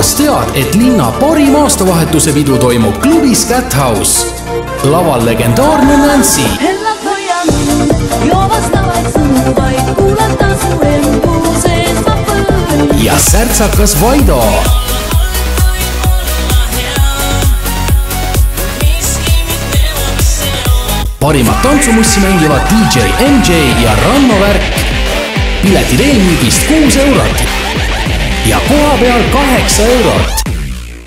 kas tead, et linna parim aastavahetuse pidu toimub klubis Cat House? laval legendaarne Nancy. hellad hoian, joovasta vaid sõnu, vaid kuulata su elu sees ma põen. ja särtsakas Vaido. parimat tantsumussi mängivad DJ MJ ja Ranno Värk. piletid eelmüügist kuus eurot ja koha peal kaheksa eurot